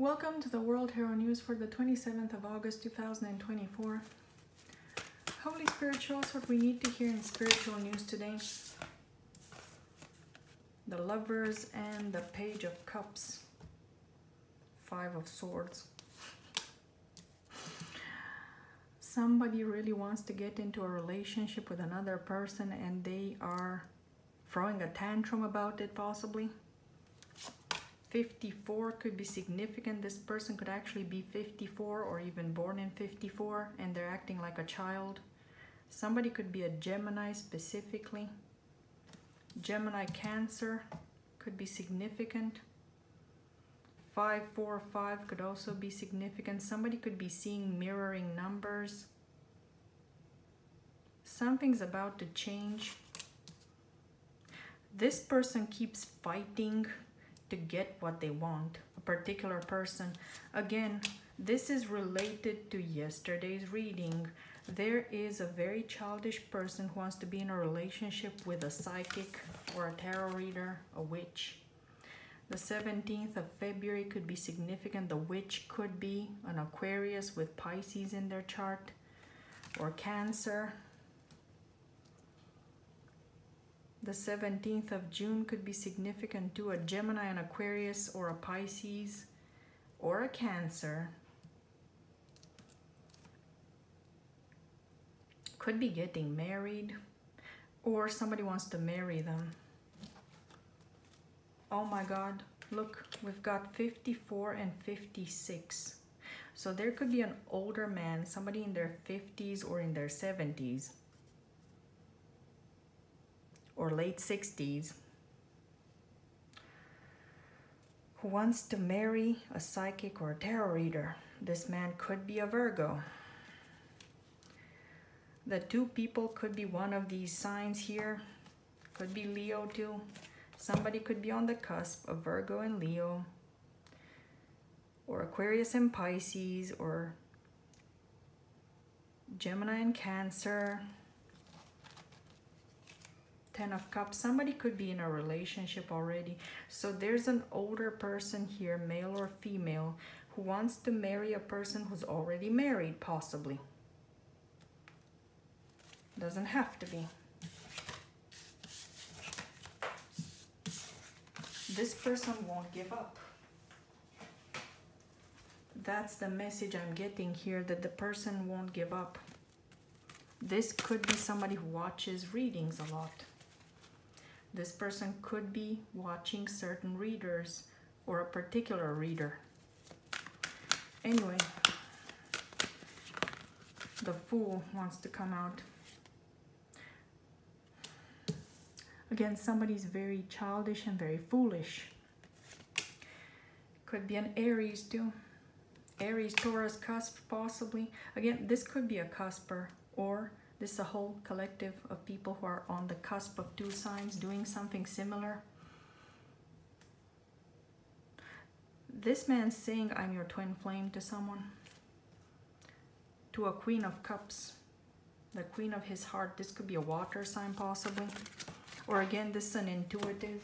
Welcome to the World Tarot News for the 27th of August 2024. Holy Spirit, show what we need to hear in spiritual news today. The Lovers and the Page of Cups. Five of Swords. Somebody really wants to get into a relationship with another person and they are throwing a tantrum about it possibly. 54 could be significant. This person could actually be 54 or even born in 54 and they're acting like a child. Somebody could be a Gemini specifically. Gemini Cancer could be significant. 545 could also be significant. Somebody could be seeing mirroring numbers. Something's about to change. This person keeps fighting to get what they want, a particular person. Again, this is related to yesterday's reading. There is a very childish person who wants to be in a relationship with a psychic or a tarot reader, a witch. The 17th of February could be significant. The witch could be an Aquarius with Pisces in their chart or Cancer. The 17th of June could be significant to a Gemini, an Aquarius, or a Pisces, or a Cancer. Could be getting married, or somebody wants to marry them. Oh my God, look, we've got 54 and 56. So there could be an older man, somebody in their 50s or in their 70s or late 60s who wants to marry a psychic or a tarot reader. This man could be a Virgo. The two people could be one of these signs here. Could be Leo too. Somebody could be on the cusp of Virgo and Leo. Or Aquarius and Pisces. Or Gemini and Cancer. Ten of Cups. Somebody could be in a relationship already. So there's an older person here, male or female, who wants to marry a person who's already married, possibly. Doesn't have to be. This person won't give up. That's the message I'm getting here, that the person won't give up. This could be somebody who watches readings a lot. This person could be watching certain readers or a particular reader. Anyway, the Fool wants to come out. Again, somebody's very childish and very foolish. Could be an Aries too. Aries, Taurus, cusp possibly. Again, this could be a cusper or this is a whole collective of people who are on the cusp of two signs doing something similar. This man's saying, I'm your twin flame to someone. To a queen of cups. The queen of his heart. This could be a water sign possibly. Or again, this is an intuitive.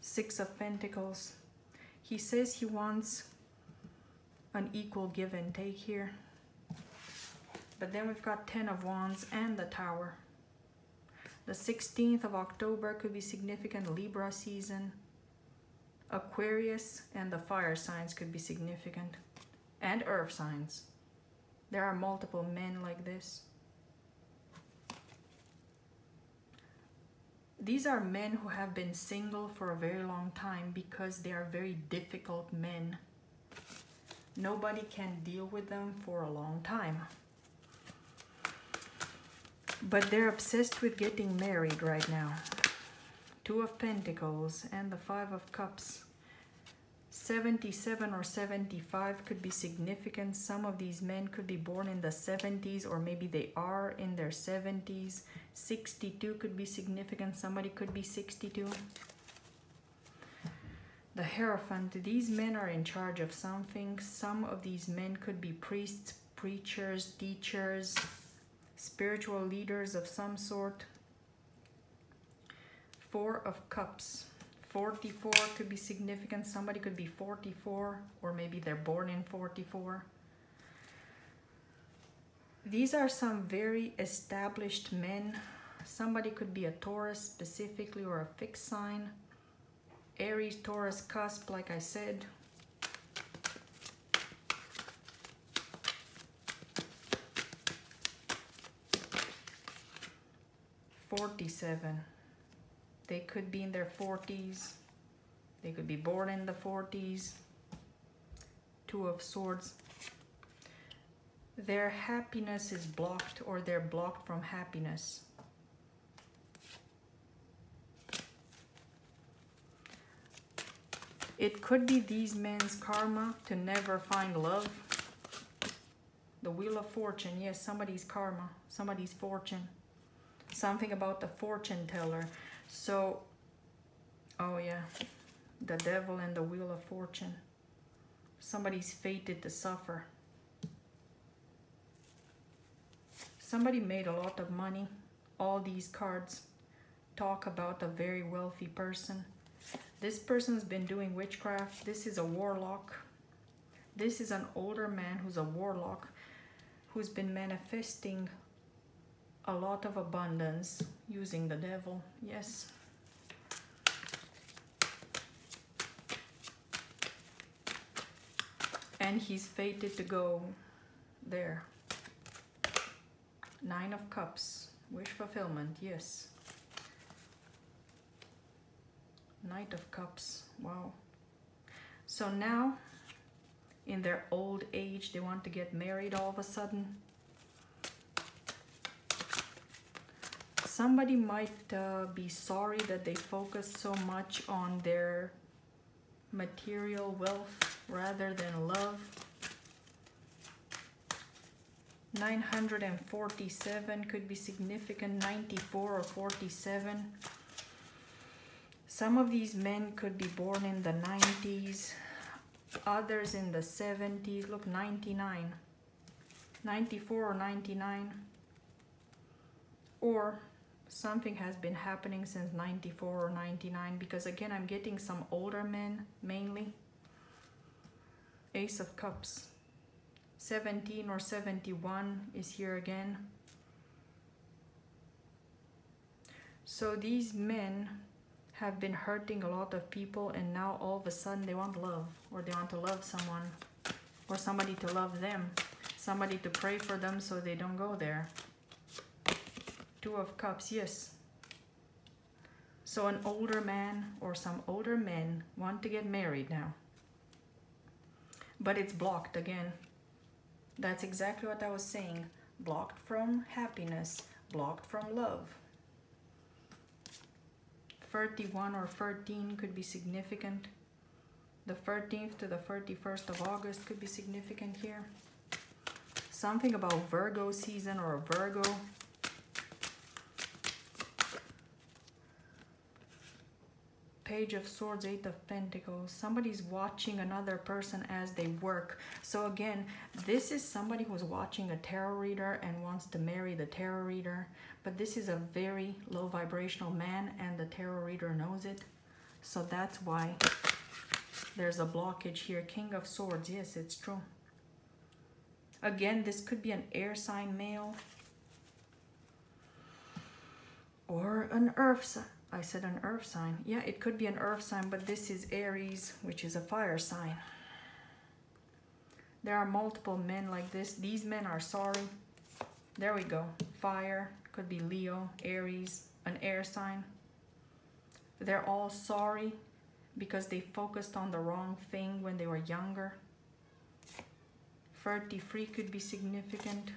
Six of Pentacles. He says he wants an equal give and take here. But then we've got 10 of Wands and the Tower. The 16th of October could be significant Libra season. Aquarius and the fire signs could be significant. And earth signs. There are multiple men like this. These are men who have been single for a very long time because they are very difficult men. Nobody can deal with them for a long time. But they're obsessed with getting married right now. Two of Pentacles and the Five of Cups. 77 or 75 could be significant. Some of these men could be born in the 70s or maybe they are in their 70s. 62 could be significant. Somebody could be 62. The Hierophant. These men are in charge of something. Some of these men could be priests, preachers, teachers, spiritual leaders of some sort. Four of Cups. 44 could be significant. Somebody could be 44 or maybe they're born in 44. These are some very established men. Somebody could be a Taurus specifically or a fixed sign. Aries, Taurus, cusp, like I said. Forty-seven. They could be in their forties. They could be born in the forties. Two of Swords. Their happiness is blocked or they're blocked from happiness. It could be these men's karma to never find love. The Wheel of Fortune, yes, somebody's karma, somebody's fortune. Something about the fortune teller. So, oh yeah, the devil and the Wheel of Fortune. Somebody's fated to suffer. Somebody made a lot of money. All these cards talk about a very wealthy person this person's been doing witchcraft. This is a warlock. This is an older man who's a warlock who's been manifesting a lot of abundance using the devil. Yes. And he's fated to go there. Nine of Cups. Wish fulfillment. Yes. Knight of Cups. Wow. So now, in their old age, they want to get married all of a sudden. Somebody might uh, be sorry that they focus so much on their material wealth rather than love. 947 could be significant, 94 or 47. Some of these men could be born in the 90s, others in the 70s. Look, 99, 94 or 99. Or something has been happening since 94 or 99 because again, I'm getting some older men mainly. Ace of Cups. 17 or 71 is here again. So these men have been hurting a lot of people and now all of a sudden they want love or they want to love someone or somebody to love them somebody to pray for them so they don't go there two of cups yes so an older man or some older men want to get married now but it's blocked again that's exactly what I was saying blocked from happiness blocked from love 31 or 13 could be significant. The 13th to the 31st of August could be significant here. Something about Virgo season or Virgo. Page of Swords, Eight of Pentacles. Somebody's watching another person as they work. So again, this is somebody who's watching a tarot reader and wants to marry the tarot reader. But this is a very low vibrational man and the tarot reader knows it. So that's why there's a blockage here. King of Swords. Yes, it's true. Again, this could be an air sign male. Or an earth sign. I said an earth sign. Yeah, it could be an earth sign, but this is Aries, which is a fire sign. There are multiple men like this. These men are sorry. There we go. Fire, could be Leo, Aries, an air sign. They're all sorry because they focused on the wrong thing when they were younger. 33 could be significant.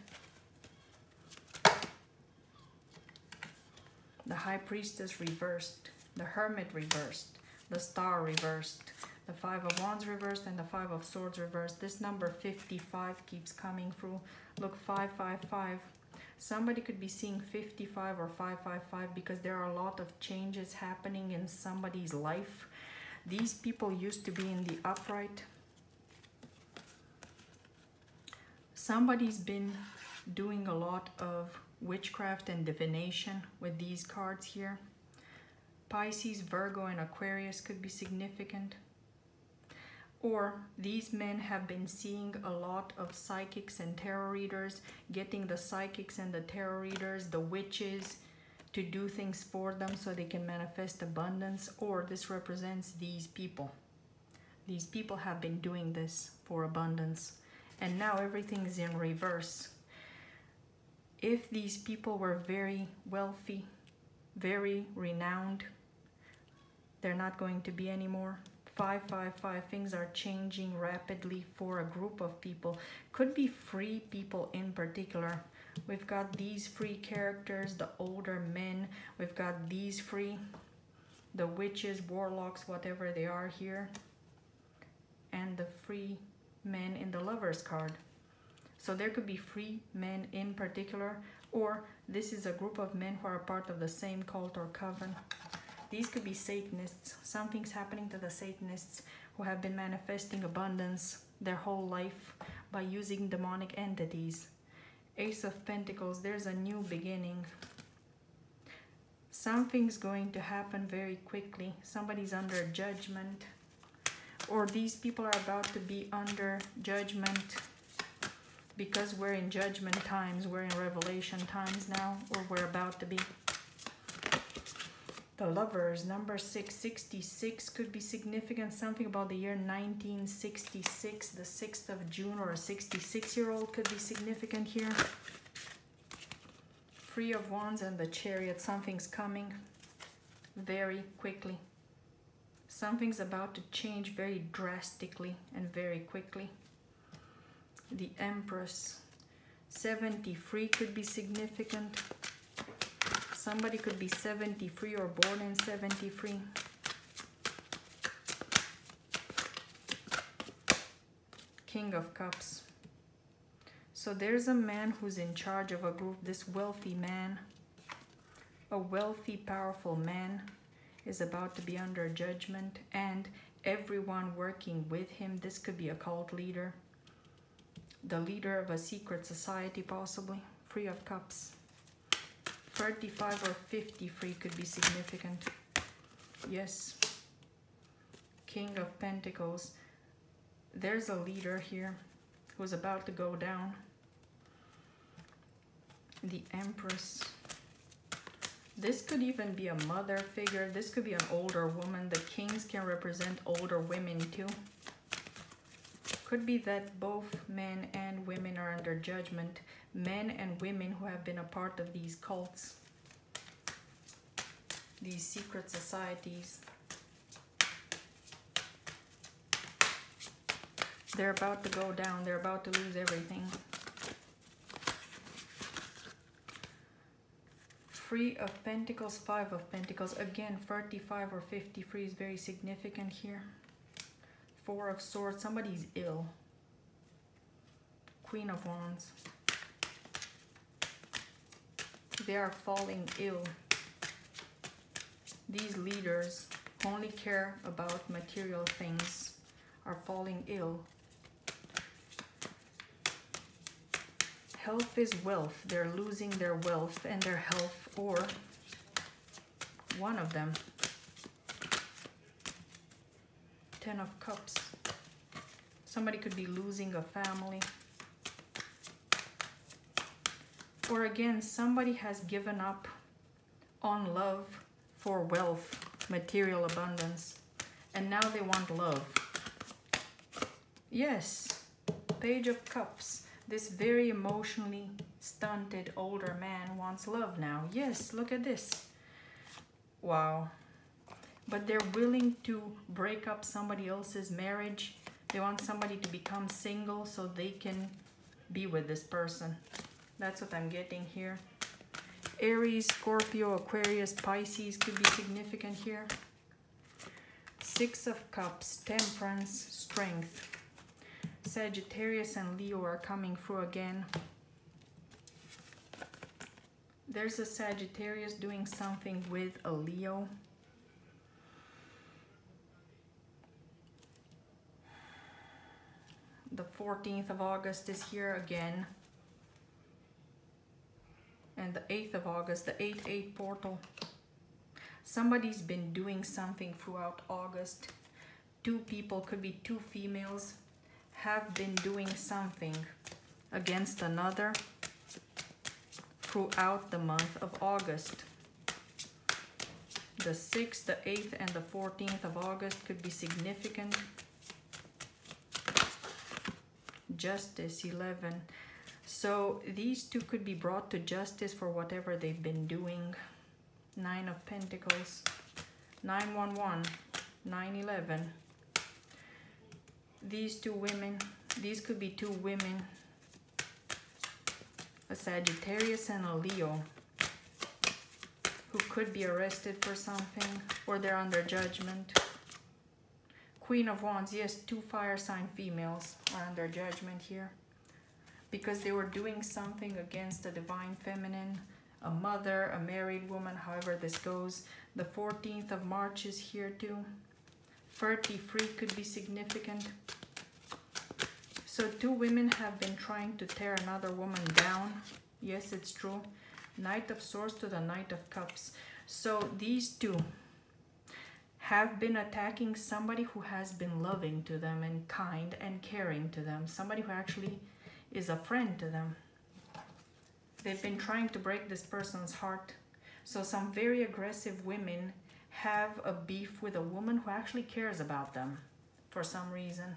The High Priestess reversed. The Hermit reversed. The Star reversed. The Five of Wands reversed and the Five of Swords reversed. This number 55 keeps coming through. Look, 555. Somebody could be seeing 55 or 555 because there are a lot of changes happening in somebody's life. These people used to be in the upright. Somebody's been doing a lot of witchcraft and divination with these cards here. Pisces, Virgo, and Aquarius could be significant. Or these men have been seeing a lot of psychics and tarot readers, getting the psychics and the tarot readers, the witches, to do things for them so they can manifest abundance. Or this represents these people. These people have been doing this for abundance. And now everything is in reverse. If these people were very wealthy, very renowned, they're not going to be anymore. 555 things are changing rapidly for a group of people. Could be free people in particular. We've got these free characters the older men. We've got these free the witches warlocks whatever they are here. And the free men in the lovers card so there could be free men in particular or this is a group of men who are part of the same cult or coven these could be Satanists. Something's happening to the Satanists who have been manifesting abundance their whole life by using demonic entities. Ace of Pentacles, there's a new beginning. Something's going to happen very quickly. Somebody's under judgment. Or these people are about to be under judgment because we're in judgment times. We're in revelation times now, or we're about to be. The Lovers, number 666 could be significant. Something about the year 1966, the 6th of June, or a 66-year-old could be significant here. Three of Wands and the Chariot. Something's coming very quickly. Something's about to change very drastically and very quickly. The Empress. 73 could be significant. Somebody could be 73 or born in 73. King of Cups. So there's a man who's in charge of a group, this wealthy man, a wealthy, powerful man is about to be under judgment and everyone working with him, this could be a cult leader, the leader of a secret society possibly, Three of Cups. 35 or 53 could be significant. Yes. King of Pentacles. There's a leader here who's about to go down. The Empress. This could even be a mother figure. This could be an older woman. The kings can represent older women too. Could be that both men and women are under judgment men and women who have been a part of these cults, these secret societies. They're about to go down. They're about to lose everything. Three of Pentacles, Five of Pentacles. Again, 35 or 53 is very significant here. Four of Swords. Somebody's ill. Queen of Wands they are falling ill. These leaders only care about material things are falling ill. Health is wealth. They're losing their wealth and their health or one of them. Ten of Cups. Somebody could be losing a family. Or again, somebody has given up on love for wealth, material abundance, and now they want love. Yes, Page of Cups. This very emotionally stunted older man wants love now. Yes, look at this. Wow. But they're willing to break up somebody else's marriage. They want somebody to become single so they can be with this person. That's what I'm getting here. Aries, Scorpio, Aquarius, Pisces could be significant here. Six of Cups, Temperance, Strength. Sagittarius and Leo are coming through again. There's a Sagittarius doing something with a Leo. The 14th of August is here again and the 8th of August, the 8-8 portal. Somebody's been doing something throughout August. Two people, could be two females, have been doing something against another throughout the month of August. The 6th, the 8th, and the 14th of August could be significant. Justice 11. So these two could be brought to justice for whatever they've been doing. Nine of Pentacles, 911, 911. These two women, these could be two women, a Sagittarius and a Leo, who could be arrested for something or they're under judgment. Queen of Wands, yes, two fire sign females are under judgment here because they were doing something against the divine feminine a mother, a married woman, however this goes. The 14th of March is here too. 33 could be significant. So two women have been trying to tear another woman down. Yes, it's true. Knight of Swords to the Knight of Cups. So these two have been attacking somebody who has been loving to them and kind and caring to them. Somebody who actually is a friend to them. They've been trying to break this person's heart. So some very aggressive women have a beef with a woman who actually cares about them for some reason.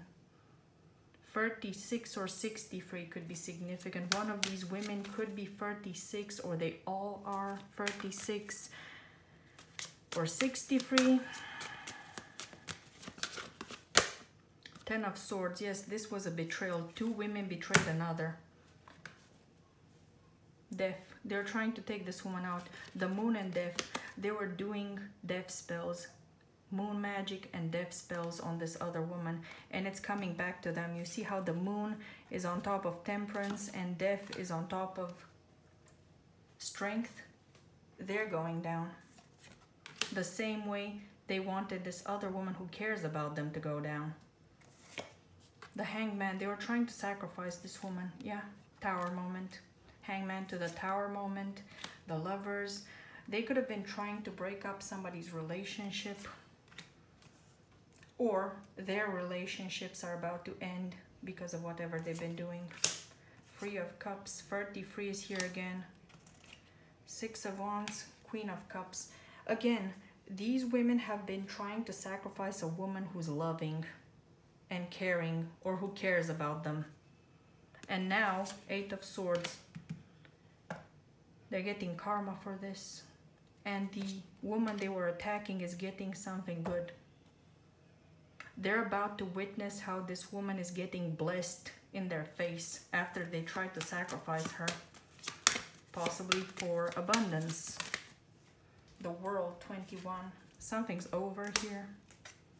36 or 63 could be significant. One of these women could be 36 or they all are 36 or 63. Ten of Swords. Yes, this was a betrayal. Two women betrayed another death. They're trying to take this woman out. The moon and death. They were doing death spells. Moon magic and death spells on this other woman. And it's coming back to them. You see how the moon is on top of temperance and death is on top of strength. They're going down. The same way they wanted this other woman who cares about them to go down. The hangman, they were trying to sacrifice this woman. Yeah, tower moment hangman to the tower moment, the lovers. They could have been trying to break up somebody's relationship or their relationships are about to end because of whatever they've been doing. Three of Cups, 33 is here again. Six of Wands, Queen of Cups. Again, these women have been trying to sacrifice a woman who's loving and caring or who cares about them. And now, Eight of Swords, they're getting karma for this. And the woman they were attacking is getting something good. They're about to witness how this woman is getting blessed in their face after they tried to sacrifice her. Possibly for abundance. The world 21. Something's over here.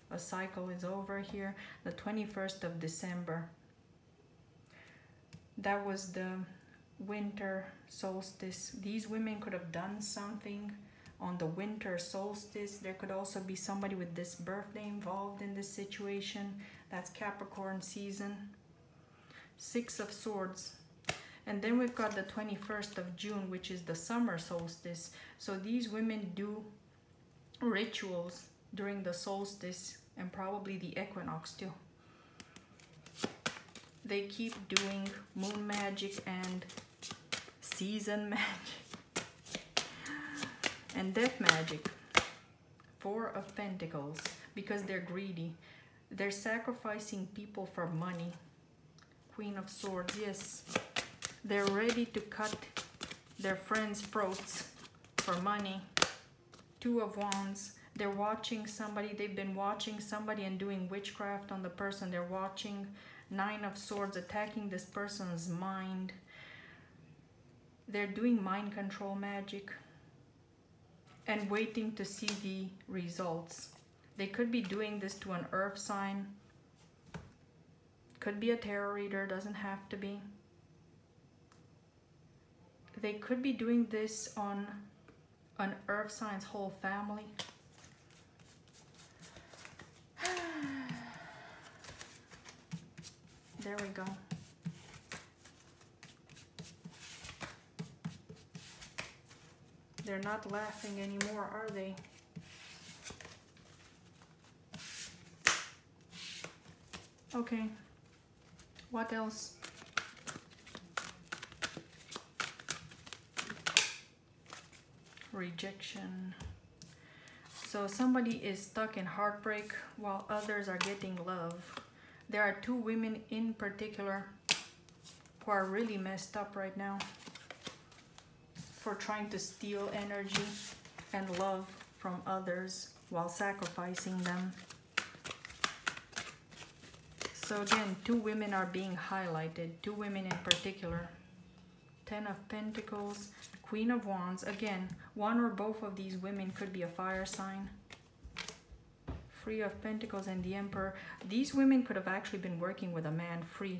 A cycle is over here. The 21st of December. That was the winter solstice. These women could have done something on the winter solstice. There could also be somebody with this birthday involved in this situation. That's Capricorn season. Six of Swords. And then we've got the 21st of June, which is the summer solstice. So these women do rituals during the solstice and probably the equinox too. They keep doing moon magic and season magic and death magic four of pentacles because they're greedy they're sacrificing people for money queen of swords yes they're ready to cut their friends throats for money two of wands they're watching somebody they've been watching somebody and doing witchcraft on the person they're watching nine of swords attacking this person's mind they're doing mind control magic and waiting to see the results. They could be doing this to an earth sign. Could be a tarot reader, doesn't have to be they could be doing this on an earth Science whole family. there we go. They're not laughing anymore, are they? Okay. What else? Rejection. So somebody is stuck in heartbreak while others are getting love. There are two women in particular who are really messed up right now for trying to steal energy and love from others while sacrificing them. So again, two women are being highlighted, two women in particular. Ten of Pentacles, Queen of Wands. Again, one or both of these women could be a fire sign. Free of Pentacles and the Emperor. These women could have actually been working with a man free.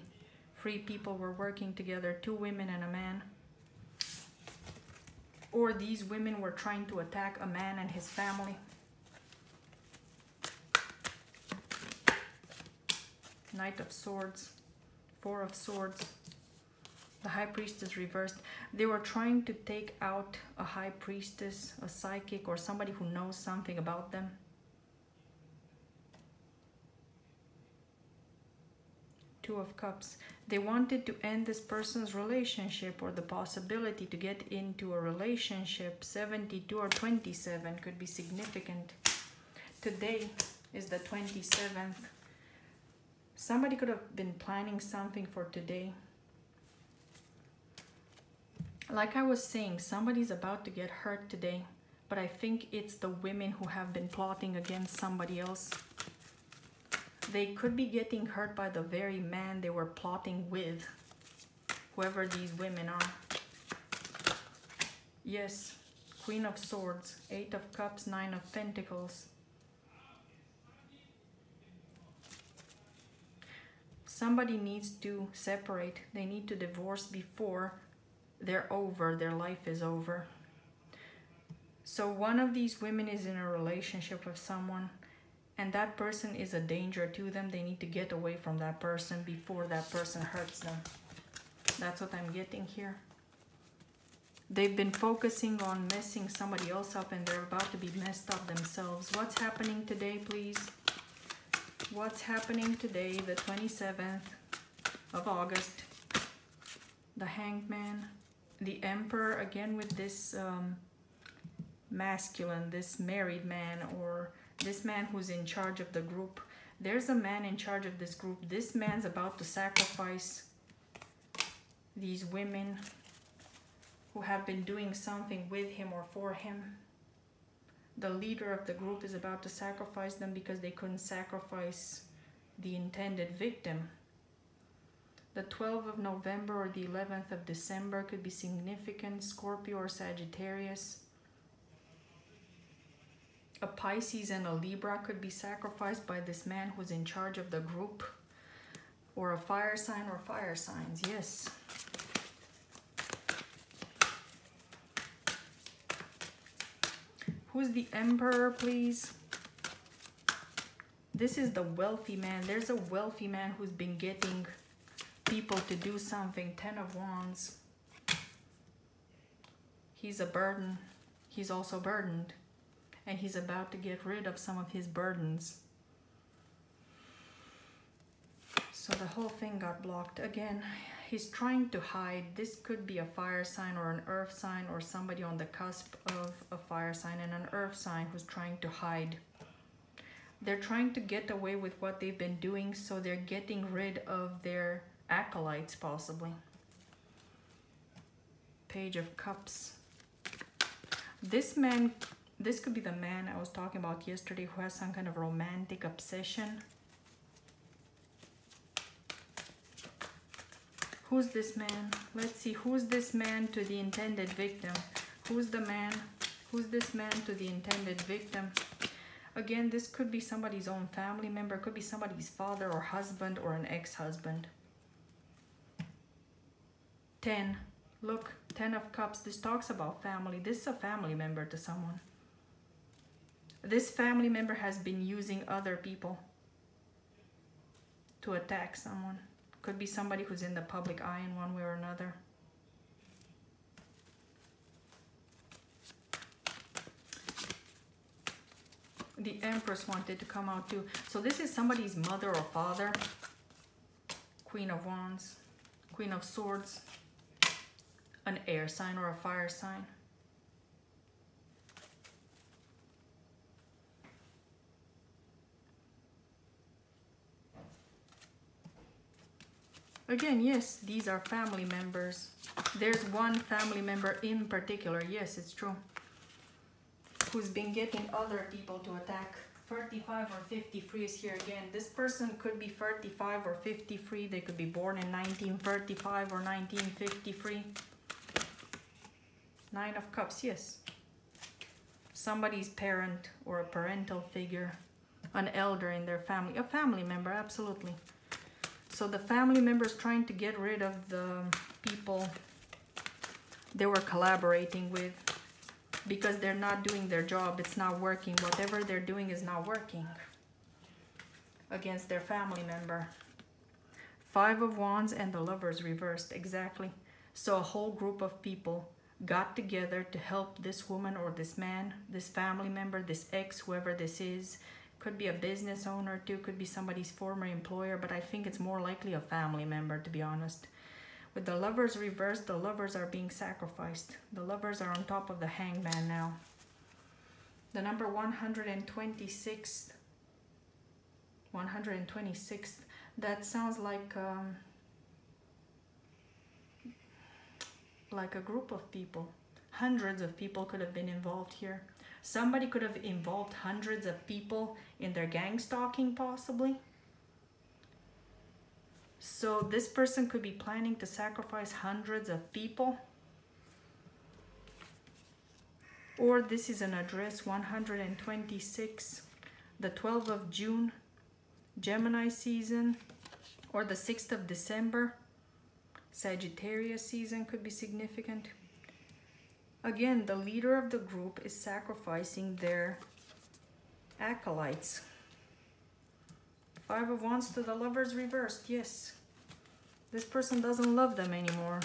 Free people were working together, two women and a man. Or these women were trying to attack a man and his family. Knight of Swords, Four of Swords. The High Priestess reversed. They were trying to take out a High Priestess, a psychic, or somebody who knows something about them. Two of Cups. They wanted to end this person's relationship or the possibility to get into a relationship. 72 or 27 could be significant. Today is the 27th. Somebody could have been planning something for today. Like I was saying, somebody's about to get hurt today, but I think it's the women who have been plotting against somebody else. They could be getting hurt by the very man they were plotting with, whoever these women are. Yes, Queen of Swords, Eight of Cups, Nine of Pentacles. somebody needs to separate. They need to divorce before they're over, their life is over. So one of these women is in a relationship with someone and that person is a danger to them. They need to get away from that person before that person hurts them. That's what I'm getting here. They've been focusing on messing somebody else up and they're about to be messed up themselves. What's happening today, please? what's happening today, the 27th of August. The Hanged Man, the Emperor, again with this um, masculine, this married man, or this man who's in charge of the group. There's a man in charge of this group. This man's about to sacrifice these women who have been doing something with him or for him the leader of the group is about to sacrifice them because they couldn't sacrifice the intended victim. The 12th of November or the 11th of December could be significant, Scorpio or Sagittarius. A Pisces and a Libra could be sacrificed by this man who's in charge of the group. Or a fire sign or fire signs, yes. Who's the emperor, please? This is the wealthy man. There's a wealthy man who's been getting people to do something. Ten of Wands. He's a burden. He's also burdened. And he's about to get rid of some of his burdens. So the whole thing got blocked. Again, he's trying to hide. This could be a fire sign or an earth sign or somebody on the cusp of a fire sign and an earth sign who's trying to hide. They're trying to get away with what they've been doing, so they're getting rid of their acolytes, possibly. Page of Cups. This man, this could be the man I was talking about yesterday who has some kind of romantic obsession Who's this man? Let's see, who's this man to the intended victim? Who's the man? Who's this man to the intended victim? Again, this could be somebody's own family member, could be somebody's father or husband or an ex-husband. 10. Look, 10 of cups. This talks about family. This is a family member to someone. This family member has been using other people to attack someone. Could be somebody who's in the public eye in one way or another. The Empress wanted to come out too. So this is somebody's mother or father Queen of Wands, Queen of Swords, an air sign or a fire sign. Again, yes, these are family members. There's one family member in particular, yes, it's true, who's been getting other people to attack. 35 or 53 is here again. This person could be 35 or 53. They could be born in 1935 or 1953. Nine of Cups, yes. Somebody's parent or a parental figure, an elder in their family, a family member, absolutely. So the family members trying to get rid of the people they were collaborating with because they're not doing their job. It's not working. Whatever they're doing is not working against their family member. Five of Wands and the Lovers reversed, exactly. So a whole group of people got together to help this woman or this man, this family member, this ex, whoever this is. Could be a business owner too, could be somebody's former employer, but I think it's more likely a family member to be honest. With the lovers reversed, the lovers are being sacrificed. The lovers are on top of the hangman now. The number 126th, 126th, that sounds like um, like a group of people. Hundreds of people could have been involved here. Somebody could have involved hundreds of people in their gang stalking possibly. So this person could be planning to sacrifice hundreds of people. Or this is an address 126, the 12th of June, Gemini season, or the 6th of December, Sagittarius season could be significant. Again, the leader of the group is sacrificing their acolytes. Five of Wands to the lovers reversed. Yes. This person doesn't love them anymore.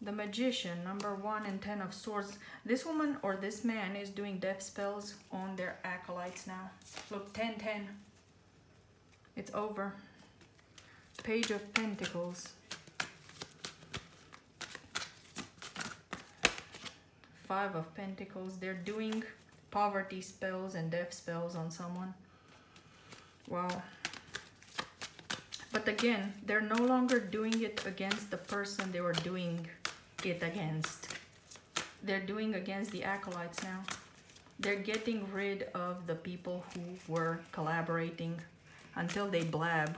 The Magician, number one and ten of swords. This woman or this man is doing death spells on their acolytes now. Look, 10, 10. It's over. Page of Pentacles. Five of Pentacles. They're doing poverty spells and death spells on someone. Wow. But again, they're no longer doing it against the person they were doing it against. They're doing against the acolytes now. They're getting rid of the people who were collaborating until they blab.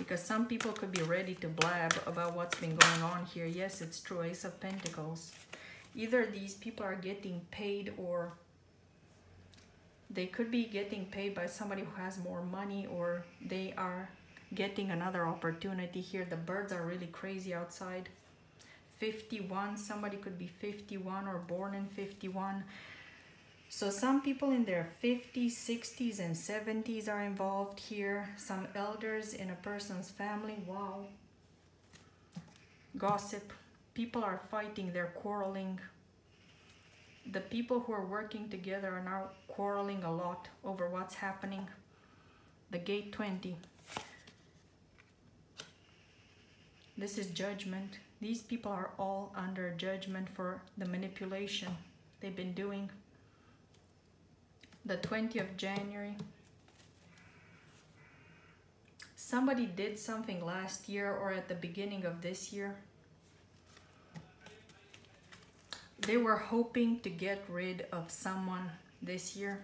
Because some people could be ready to blab about what's been going on here. Yes, it's true. Ace of Pentacles. Either these people are getting paid or they could be getting paid by somebody who has more money or they are getting another opportunity here. The birds are really crazy outside. 51, somebody could be 51 or born in 51. So some people in their 50s, 60s, and 70s are involved here. Some elders in a person's family. Wow. Gossip. People are fighting, they're quarreling the people who are working together are now quarreling a lot over what's happening. The gate 20. This is judgment. These people are all under judgment for the manipulation they've been doing. The 20th of January. Somebody did something last year or at the beginning of this year. They were hoping to get rid of someone this year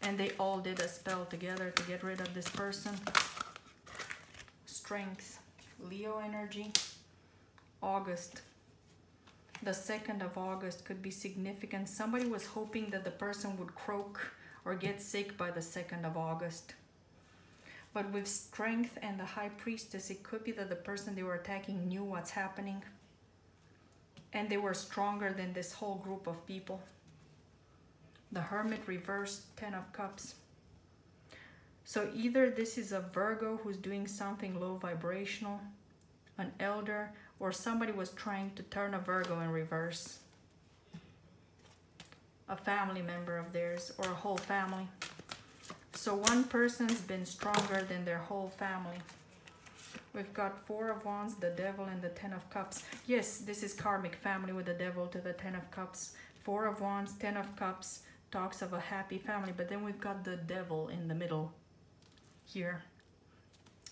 and they all did a spell together to get rid of this person. Strength leo energy august. The 2nd of august could be significant. Somebody was hoping that the person would croak or get sick by the 2nd of august but with strength and the high priestess it could be that the person they were attacking knew what's happening and they were stronger than this whole group of people. The Hermit reversed, Ten of Cups. So either this is a Virgo who's doing something low vibrational, an elder, or somebody was trying to turn a Virgo in reverse. A family member of theirs or a whole family. So one person's been stronger than their whole family. We've got Four of Wands, the Devil, and the Ten of Cups. Yes, this is karmic family with the Devil to the Ten of Cups. Four of Wands, Ten of Cups talks of a happy family, but then we've got the Devil in the middle here.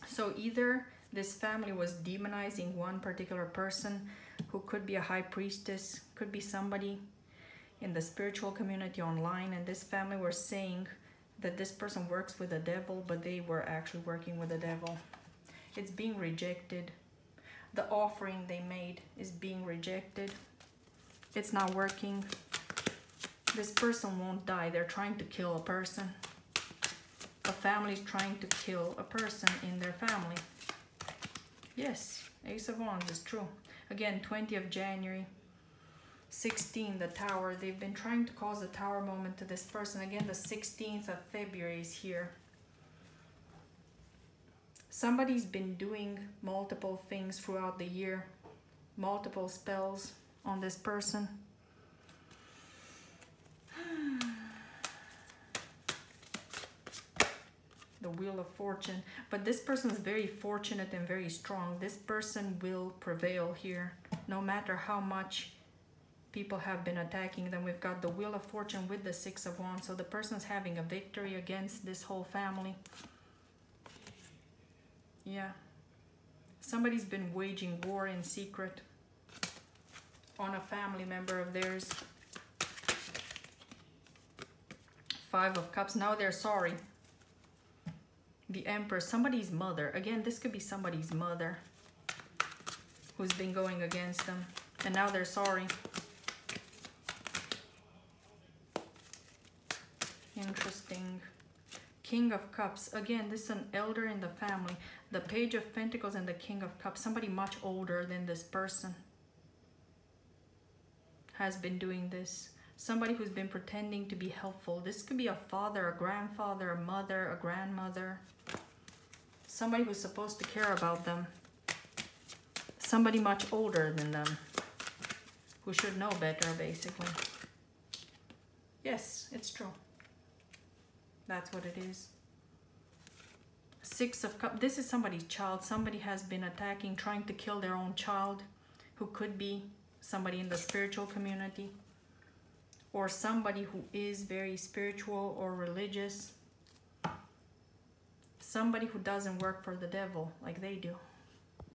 So either this family was demonizing one particular person who could be a high priestess, could be somebody in the spiritual community online, and this family were saying that this person works with the devil, but they were actually working with the devil. It's being rejected. The offering they made is being rejected. It's not working. This person won't die. They're trying to kill a person. A family is trying to kill a person in their family. Yes, Ace of Wands is true. Again, 20th of January, 16, the tower. They've been trying to cause a tower moment to this person. Again, the 16th of February is here. Somebody's been doing multiple things throughout the year, multiple spells on this person. the Wheel of Fortune. But this person is very fortunate and very strong. This person will prevail here, no matter how much people have been attacking them. We've got the Wheel of Fortune with the Six of Wands. So the person's having a victory against this whole family. Yeah. Somebody's been waging war in secret on a family member of theirs. Five of Cups. Now they're sorry. The Empress. Somebody's mother. Again, this could be somebody's mother who's been going against them. And now they're sorry. Interesting. King of Cups. Again, this is an elder in the family. The Page of Pentacles and the King of Cups. Somebody much older than this person has been doing this. Somebody who's been pretending to be helpful. This could be a father, a grandfather, a mother, a grandmother. Somebody who's supposed to care about them. Somebody much older than them. Who should know better, basically. Yes, it's true. That's what it is. Six of Cups. This is somebody's child. Somebody has been attacking, trying to kill their own child, who could be somebody in the spiritual community, or somebody who is very spiritual or religious. Somebody who doesn't work for the devil like they do.